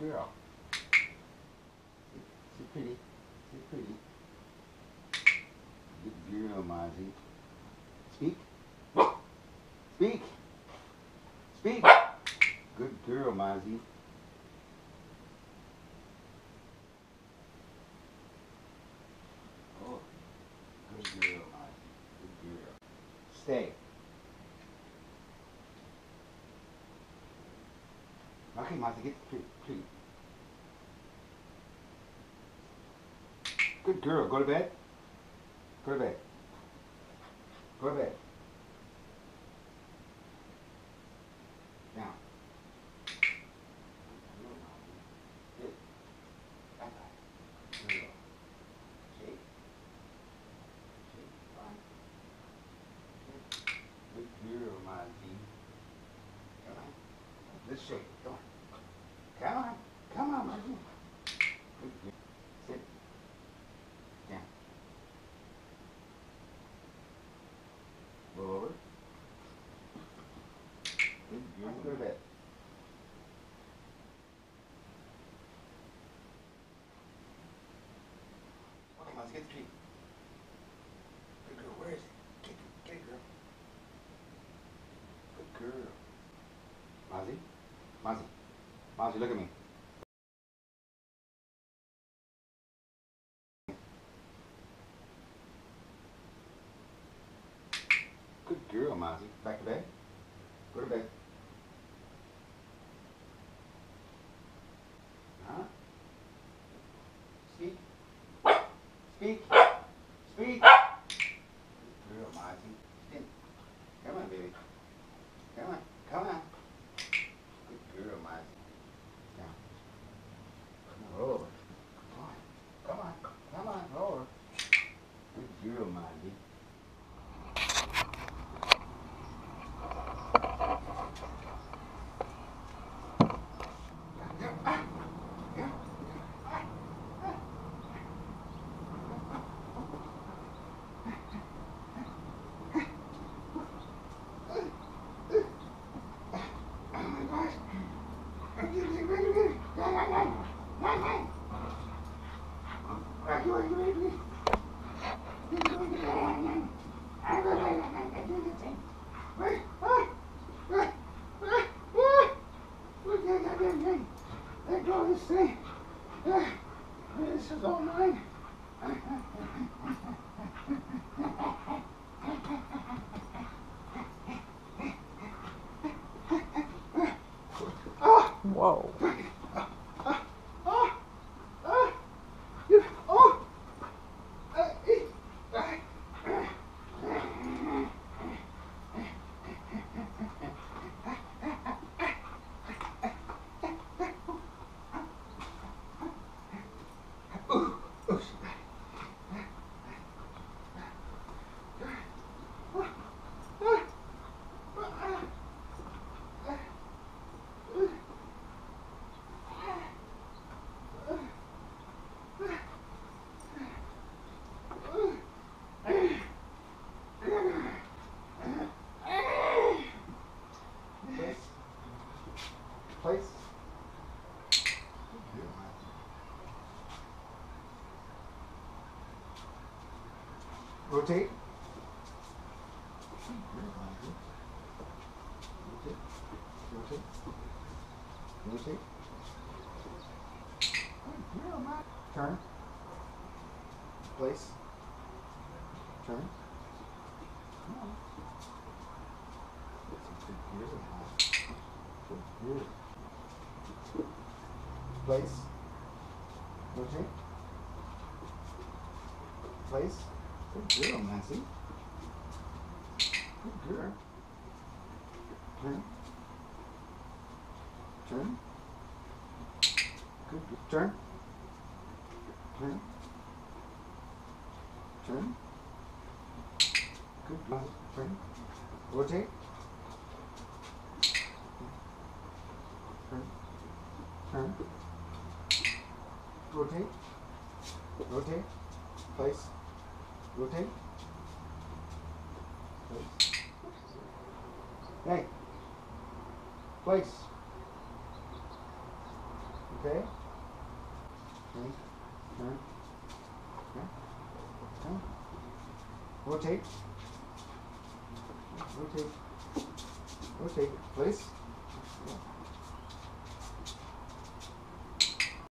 girl. She's pretty. She's pretty. Good girl, Mazzi. Speak. Speak. Speak. Good girl, Mazzi. Oh, good girl, Mazzi. Good girl. Stay. Okay, Mazzi, get treat. Good girl. Go to bed. Go to bed. Go to bed. Now. Let's shake. Come on. Come on. Come on, girl. Sit. Down. Roll over. Good girl. Go to bed. Okay, Mazzi, get the treat. Good girl. Where is it? Get it, get it, girl. Good girl. Mazzi? Mazzi. Ah, Mazzi, look at me. Good girl, Mazzi. Back to bed. Go to bed. Is all mine. Whoa. Rotate. Rotate. Rotate. Rotate. Turn. Place. Turn. Place. Rotate. Place. Good girl, Nancy. Good girl. Turn. Turn. Good. Turn. Turn. Turn. Good. Turn. Rotate. Turn. Turn. Rotate. Rotate. Place. Rotate. Hey. Place. Okay. Rotate. Rotate. Rotate. Place. Yeah.